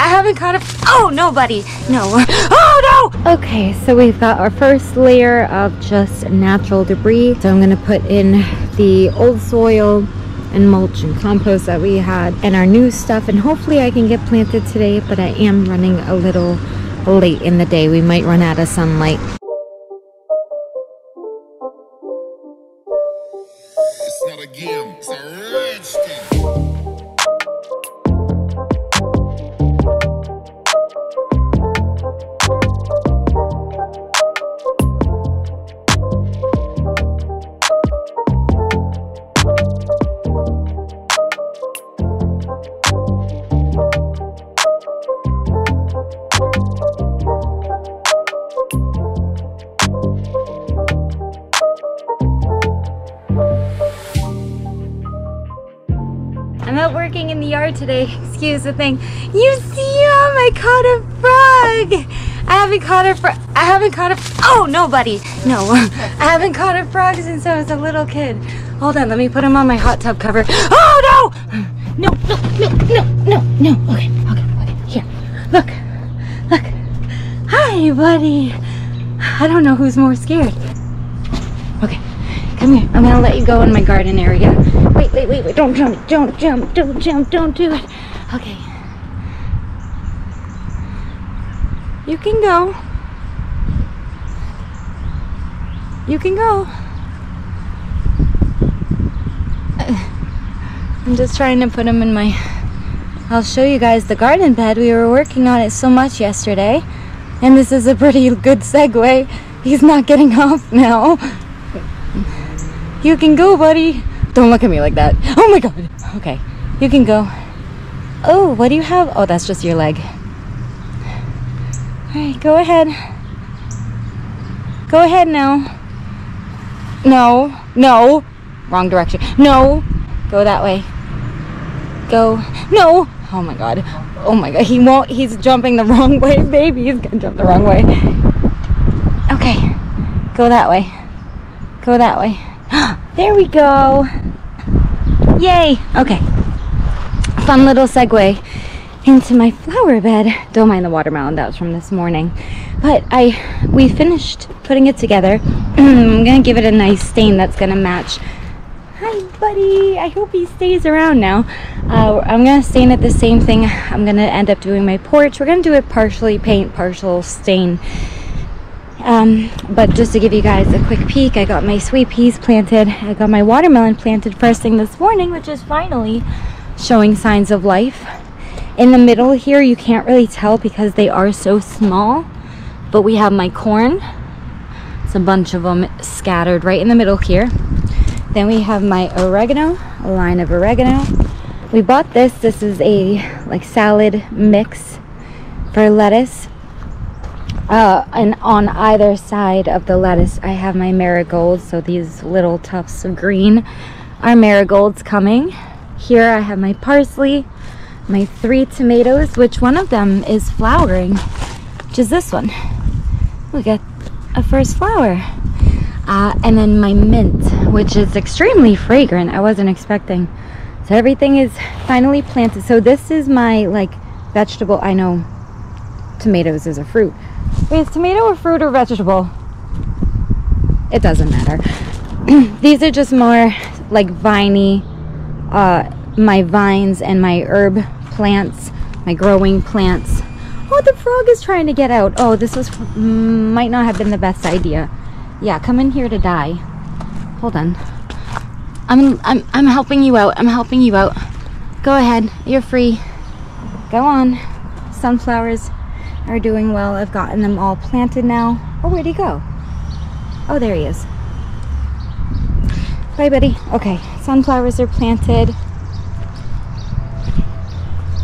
I haven't caught a. Oh, nobody. No. Oh, no. Okay, so we've got our first layer of just natural debris. So I'm going to put in the old soil and mulch and compost that we had and our new stuff. And hopefully I can get planted today, but I am running a little late in the day. We might run out of sunlight. It's not a game, it's a rich thing. Working in the yard today. Excuse the thing. You see him? I caught a frog. I haven't caught a frog. I haven't caught a. Oh, nobody. No, I haven't caught a frog since I was a little kid. Hold on, let me put him on my hot tub cover. Oh no! No, no, no, no, no, no. Okay, okay, okay. Here, look, look. Hi, buddy. I don't know who's more scared. Okay, come here. I'm gonna let you go in my garden area. Wait, wait, wait, wait. Don't jump, don't jump, don't jump, don't do it. Okay. You can go. You can go. I'm just trying to put him in my. I'll show you guys the garden bed. We were working on it so much yesterday. And this is a pretty good segue. He's not getting off now. You can go, buddy. Don't look at me like that. Oh my god. Okay. You can go. Oh, what do you have? Oh, that's just your leg. Alright, go ahead. Go ahead now. No. No. Wrong direction. No. Go that way. Go. No. Oh my god. Oh my god. He won't. He's jumping the wrong way, baby. He's gonna jump the wrong way. Okay. Go that way. Go that way. There we go. Yay. Okay. Fun little segue into my flower bed. Don't mind the watermelon. That was from this morning. But I, we finished putting it together. I'm gonna give it a nice stain that's gonna match. Hi, buddy. I hope he stays around now. Uh, I'm gonna stain it the same thing. I'm gonna end up doing my porch. We're gonna do it partially paint, partial stain. Um, but just to give you guys a quick peek, I got my sweet peas planted. I got my watermelon planted first thing this morning, which is finally showing signs of life. In the middle here, you can't really tell because they are so small. But we have my corn. It's a bunch of them scattered right in the middle here. Then we have my oregano, a line of oregano. We bought this. This is a like salad mix for lettuce. Uh, and on either side of the lettuce, I have my marigolds. So these little tufts of green are marigolds coming. Here I have my parsley, my three tomatoes, which one of them is flowering, which is this one. Look at a first flower. Uh, and then my mint, which is extremely fragrant. I wasn't expecting. So everything is finally planted. So this is my like vegetable. I know tomatoes is a fruit. Wait, is tomato a fruit or vegetable? It doesn't matter. These are just more like viney, uh, my vines and my herb plants, my growing plants. Oh, the frog is trying to get out. Oh, this was mm, might not have been the best idea. Yeah, come in here to die. Hold on. I'm I'm I'm helping you out. I'm helping you out. Go ahead. You're free. Go on. Sunflowers are doing well. I've gotten them all planted now. Oh, where'd he go? Oh, there he is. Bye, buddy. Okay, sunflowers are planted.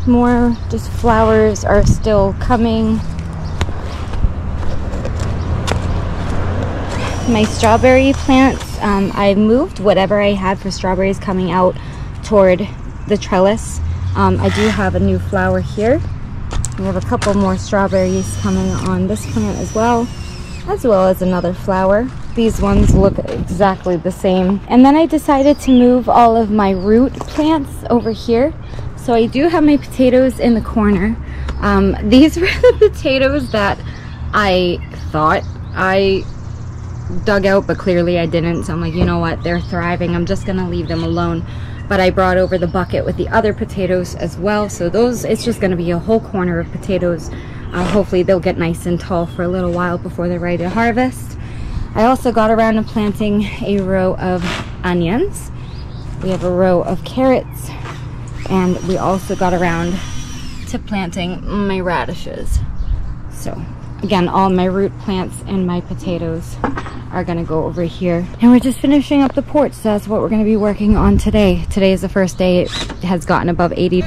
More just flowers are still coming. My strawberry plants, um, I moved whatever I had for strawberries coming out toward the trellis. Um, I do have a new flower here. We have a couple more strawberries coming on this plant as well, as well as another flower. These ones look exactly the same. And then I decided to move all of my root plants over here. So I do have my potatoes in the corner. Um, these were the potatoes that I thought I dug out, but clearly I didn't. So I'm like, you know what? They're thriving. I'm just gonna leave them alone. But I brought over the bucket with the other potatoes as well. So those, it's just gonna be a whole corner of potatoes. Uh, hopefully they'll get nice and tall for a little while before they're ready to harvest. I also got around to planting a row of onions. We have a row of carrots. And we also got around to planting my radishes. So again, all my root plants and my potatoes are gonna go over here. And we're just finishing up the porch, so that's what we're gonna be working on today. Today is the first day it has gotten above 80